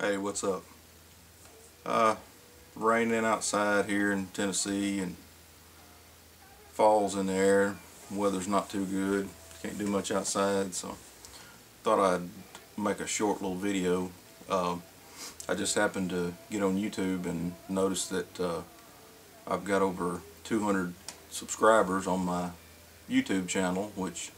Hey, what's up? Uh, raining outside here in Tennessee and falls in the air. Weather's not too good. Can't do much outside, so thought I'd make a short little video. Uh, I just happened to get on YouTube and notice that uh, I've got over 200 subscribers on my YouTube channel, which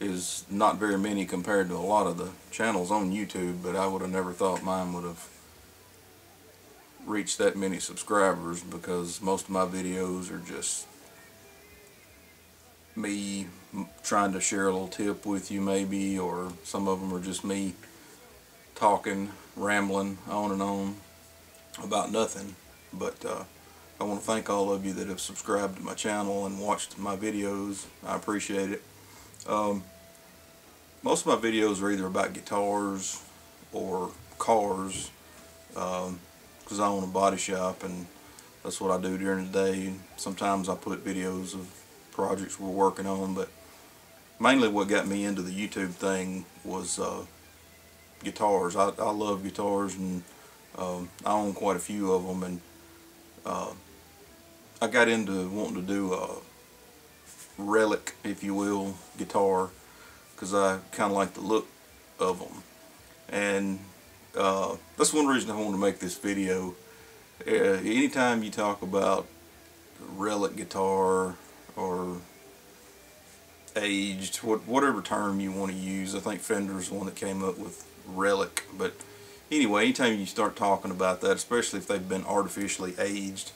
is not very many compared to a lot of the channels on YouTube, but I would have never thought mine would have reached that many subscribers because most of my videos are just me trying to share a little tip with you maybe or some of them are just me talking, rambling on and on about nothing but uh, I want to thank all of you that have subscribed to my channel and watched my videos. I appreciate it. Um, most of my videos are either about guitars or cars because um, I own a body shop and that's what I do during the day. Sometimes I put videos of projects we're working on but mainly what got me into the YouTube thing was uh, guitars. I, I love guitars and um, I own quite a few of them and uh, I got into wanting to do a relic if you will guitar because I kind of like the look of them. And uh, that's one reason I wanted to make this video. Uh, anytime you talk about relic guitar or aged, what, whatever term you want to use, I think Fender's the one that came up with relic. But anyway, anytime you start talking about that, especially if they've been artificially aged,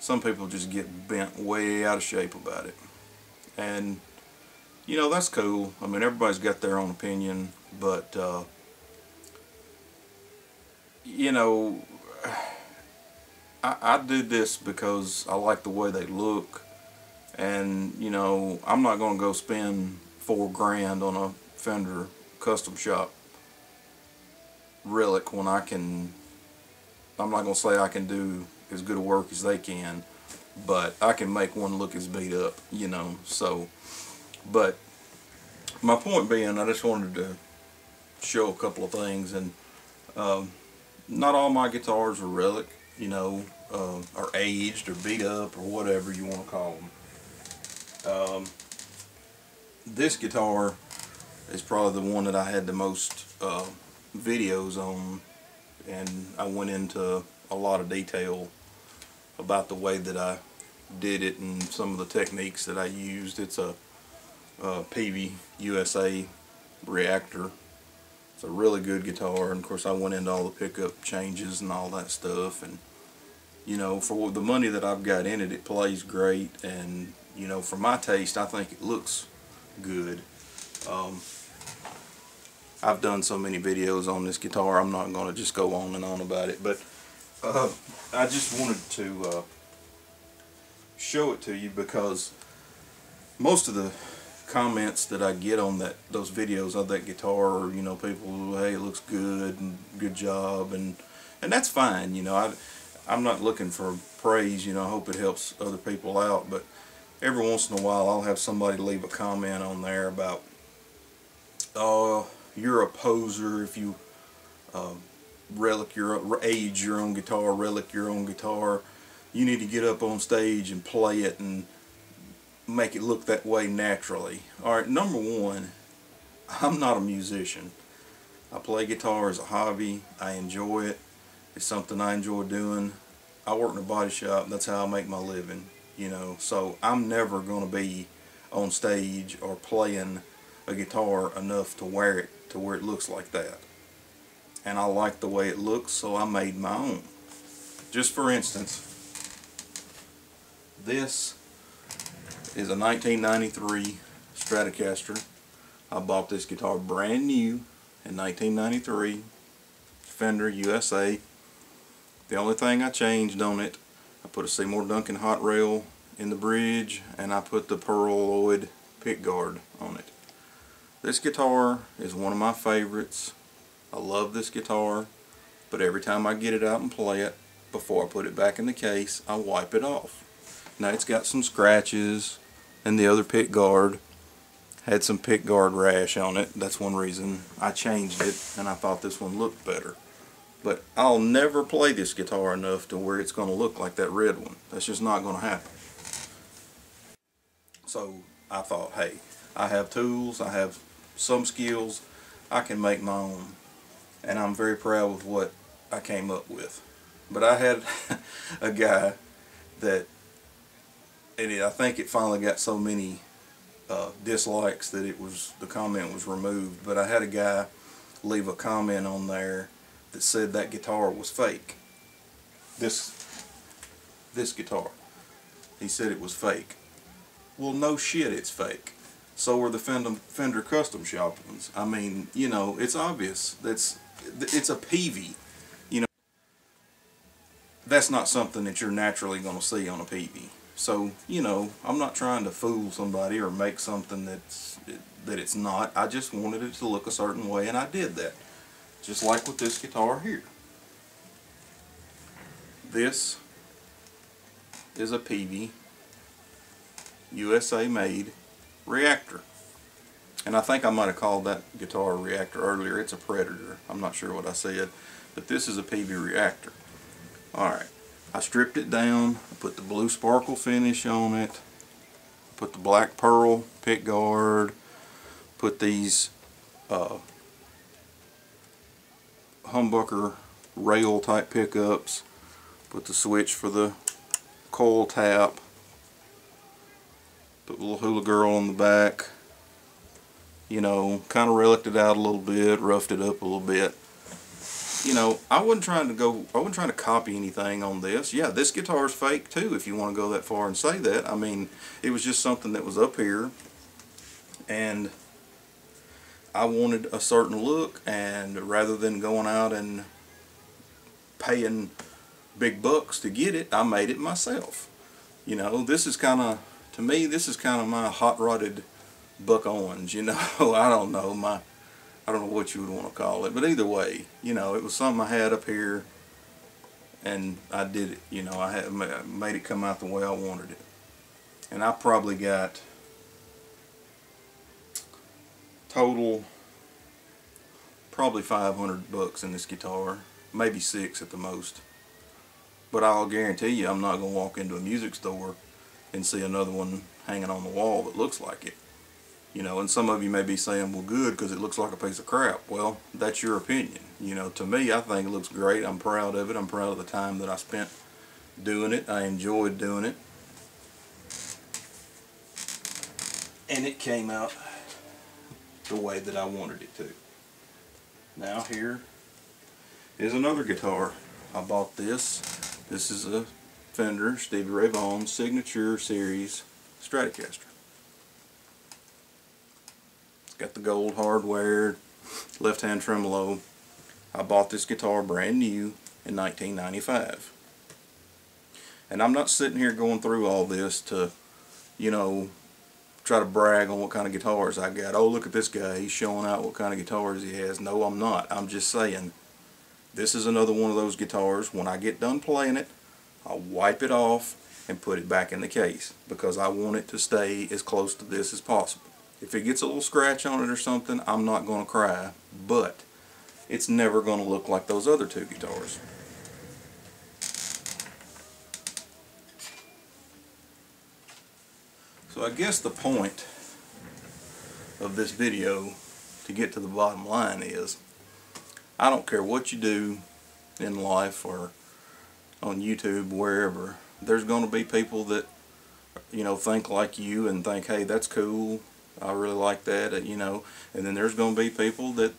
some people just get bent way out of shape about it. And you know, that's cool. I mean, everybody's got their own opinion, but, uh, you know, I, I do this because I like the way they look, and, you know, I'm not to go spend four grand on a Fender custom shop relic when I can, I'm not to say I can do as good a work as they can, but I can make one look as beat up, you know, so but my point being, I just wanted to show a couple of things, and um, not all my guitars are relic, you know, uh, are aged or beat up or whatever you want to call them. Um, this guitar is probably the one that I had the most uh, videos on, and I went into a lot of detail about the way that I did it and some of the techniques that I used. It's a uh, Peavey USA reactor. It's a really good guitar and of course I went into all the pickup changes and all that stuff and you know for the money that I've got in it it plays great and you know for my taste I think it looks good. Um, I've done so many videos on this guitar I'm not going to just go on and on about it but uh, I just wanted to uh, show it to you because most of the comments that I get on that those videos of that guitar or you know people hey it looks good and good job and and that's fine you know. I I'm not looking for praise you know. I hope it helps other people out but every once in a while I'll have somebody leave a comment on there about oh you're a poser if you uh, relic your age your own guitar relic your own guitar you need to get up on stage and play it and make it look that way naturally. Alright, number one, I'm not a musician. I play guitar as a hobby. I enjoy it. It's something I enjoy doing. I work in a body shop. That's how I make my living. You know, so I'm never going to be on stage or playing a guitar enough to wear it to where it looks like that. And I like the way it looks, so I made my own. Just for instance, this is a 1993 Stratocaster. I bought this guitar brand new in 1993. Fender USA. The only thing I changed on it, I put a Seymour Duncan hot rail in the bridge and I put the Pearl pickguard on it. This guitar is one of my favorites. I love this guitar, but every time I get it out and play it, before I put it back in the case, I wipe it off. Now it's got some scratches, and the other pick guard had some pick guard rash on it. That's one reason I changed it and I thought this one looked better. But I'll never play this guitar enough to where it's going to look like that red one. That's just not going to happen. So I thought, hey, I have tools, I have some skills, I can make my own. And I'm very proud with what I came up with. But I had a guy that, and it, I think it finally got so many uh, dislikes that it was, the comment was removed. But I had a guy leave a comment on there that said that guitar was fake. This, this guitar. He said it was fake. Well, no shit, it's fake. So are the Fender, Fender Custom Shop ones. I mean, you know, it's obvious. That's it's a Peavey. You know, that's not something that you're naturally going to see on a Peavey. So, you know, I'm not trying to fool somebody or make something that's that it's not. I just wanted it to look a certain way, and I did that. Just like with this guitar here. This is a Peavey USA made reactor. And I think I might have called that guitar reactor earlier. It's a Predator. I'm not sure what I said. But this is a Peavey reactor. Alright. I stripped it down. I put the blue sparkle finish on it. Put the black pearl pick guard. Put these uh, humbucker rail type pickups. Put the switch for the coil tap. Little hula girl on the back. You know, kind of relicked it out a little bit, roughed it up a little bit. You know, I wasn't trying to go, I wasn't trying to copy anything on this. Yeah, this guitar is fake too, if you want to go that far and say that. I mean, it was just something that was up here. And I wanted a certain look, and rather than going out and paying big bucks to get it, I made it myself. You know, this is kind of to me, this is kind of my hot-rodded Buck Owens, you know, I don't know, my, I don't know what you would want to call it, but either way, you know, it was something I had up here, and I did it, you know, I had made it come out the way I wanted it. And I probably got total probably 500 bucks in this guitar, maybe six at the most. But I'll guarantee you I'm not going to walk into a music store and see another one hanging on the wall that looks like it. You know, and some of you may be saying, well, good, because it looks like a piece of crap. Well, that's your opinion. You know, to me, I think it looks great. I'm proud of it. I'm proud of the time that I spent doing it. I enjoyed doing it. And it came out the way that I wanted it to. Now here is another guitar. I bought this. This is a Fender Stevie Ray Vaughan Signature Series Stratocaster. It's got the gold hardware, left hand tremolo. I bought this guitar brand new in 1995. And I'm not sitting here going through all this to, you know, try to brag on what kind of guitars I got. Oh, look at this guy. He's showing out what kind of guitars he has. No, I'm not. I'm just saying this is another one of those guitars. When I get done playing it, I'll wipe it off and put it back in the case because I want it to stay as close to this as possible. If it gets a little scratch on it or something, I'm not going to cry, but it's never going to look like those other two guitars. So I guess the point of this video to get to the bottom line is I don't care what you do in life or on YouTube, wherever, there's going to be people that, you know, think like you and think, hey, that's cool. I really like that, uh, you know. And then there's going to be people that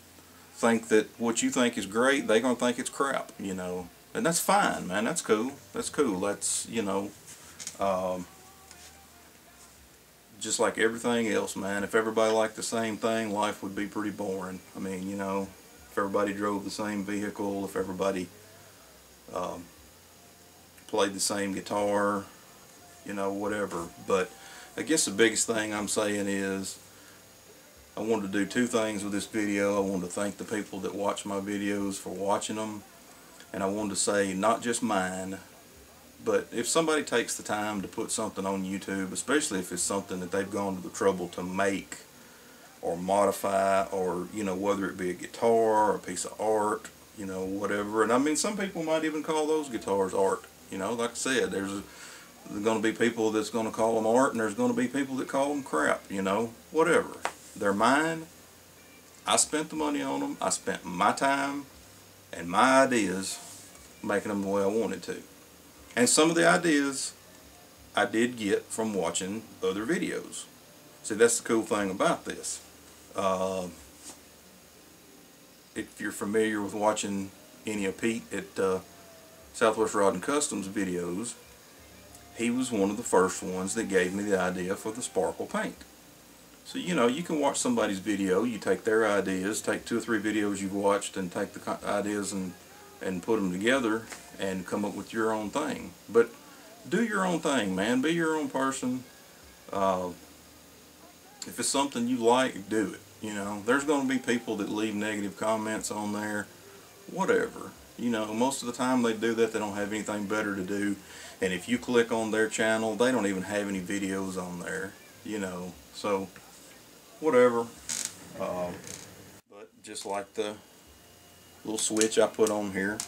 think that what you think is great, they're going to think it's crap, you know. And that's fine, man. That's cool. That's cool. That's, you know, um, just like everything else, man. If everybody liked the same thing, life would be pretty boring. I mean, you know, if everybody drove the same vehicle, if everybody um, played the same guitar, you know, whatever. But I guess the biggest thing I'm saying is I wanted to do two things with this video. I wanted to thank the people that watch my videos for watching them. And I wanted to say not just mine, but if somebody takes the time to put something on YouTube, especially if it's something that they've gone to the trouble to make or modify or, you know, whether it be a guitar or a piece of art you know, whatever. And I mean, some people might even call those guitars art. You know, like I said, there's going to be people that's going to call them art, and there's going to be people that call them crap. You know, whatever. They're mine. I spent the money on them. I spent my time and my ideas making them the way I wanted to. And some of the ideas I did get from watching other videos. See, that's the cool thing about this. Uh, if you're familiar with watching any of Pete at uh, Southwest Rod and Customs videos, he was one of the first ones that gave me the idea for the sparkle paint. So, you know, you can watch somebody's video, you take their ideas, take two or three videos you've watched and take the ideas and, and put them together and come up with your own thing. But do your own thing, man. Be your own person. Uh, if it's something you like, do it. You know, there's going to be people that leave negative comments on there, whatever. You know, most of the time they do that, they don't have anything better to do. And if you click on their channel, they don't even have any videos on there, you know. So, whatever. Um, but just like the little switch I put on here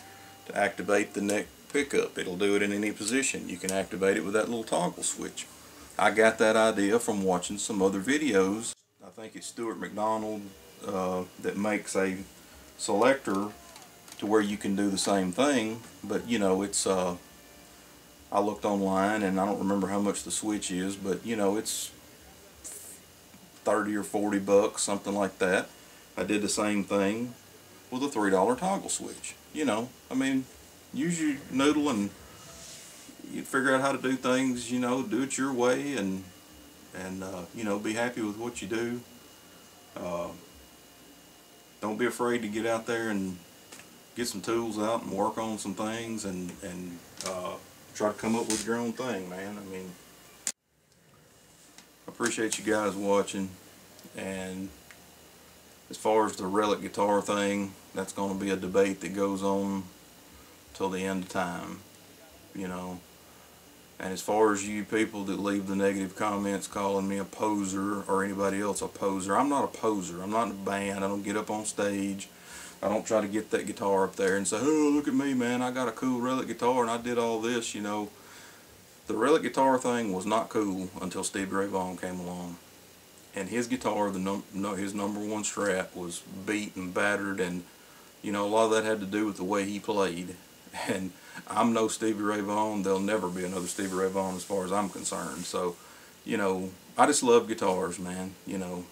to activate the neck pickup, it'll do it in any position. You can activate it with that little toggle switch. I got that idea from watching some other videos I think it's Stewart-MacDonald uh, that makes a selector to where you can do the same thing but you know it's uh, I looked online and I don't remember how much the switch is but you know it's 30 or 40 bucks something like that. I did the same thing with a three dollar toggle switch you know? I mean use your noodle and you figure out how to do things you know do it your way and and uh, you know be happy with what you do. Uh, don't be afraid to get out there and get some tools out and work on some things and and uh, try to come up with your own thing man I mean I appreciate you guys watching and as far as the relic guitar thing that's going to be a debate that goes on till the end of time you know and as far as you people that leave the negative comments calling me a poser or anybody else a poser, I'm not a poser. I'm not in a band. I don't get up on stage. I don't try to get that guitar up there and say, oh, look at me, man. I got a cool relic guitar and I did all this, you know. The relic guitar thing was not cool until Stevie Ray Vaughan came along. And his guitar, the num no, his number one Strat was beat and battered and, you know, a lot of that had to do with the way he played. And I'm no Stevie Ray Vaughan. There'll never be another Stevie Ray Vaughan as far as I'm concerned. So, you know, I just love guitars, man. You know,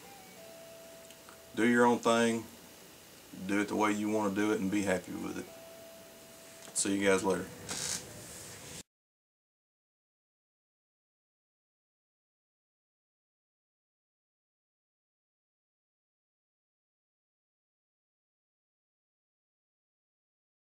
do your own thing. Do it the way you want to do it and be happy with it. See you guys later.